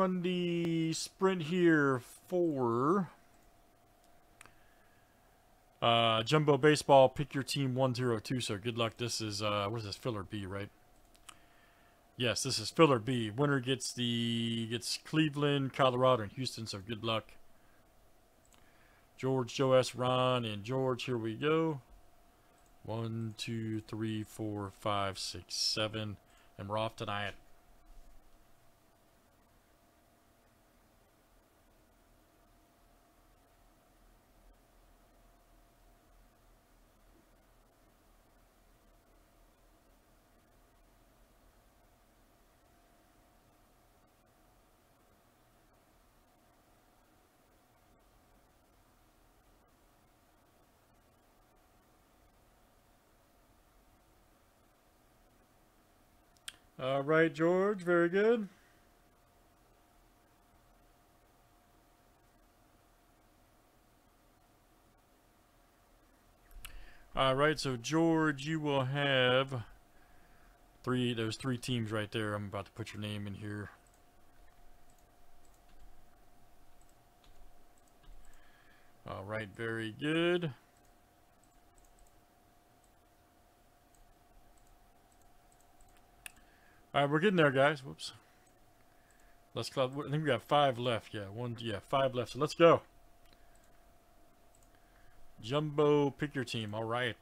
run the sprint here for uh, Jumbo Baseball. Pick your team 102. So good luck. This is, uh, what is this? Filler B, right? Yes, this is filler B. Winner gets the gets Cleveland, Colorado, and Houston. So good luck. George, Joe S, Ron, and George. Here we go. One, two, three, four, five, six, seven, and we're off tonight. All right, George, very good. All right, so George, you will have three, there's three teams right there. I'm about to put your name in here. All right, very good. All right, we're getting there, guys. Whoops. Let's. club. I think we got five left. Yeah, one. Yeah, five left. So let's go. Jumbo, pick your team. All right.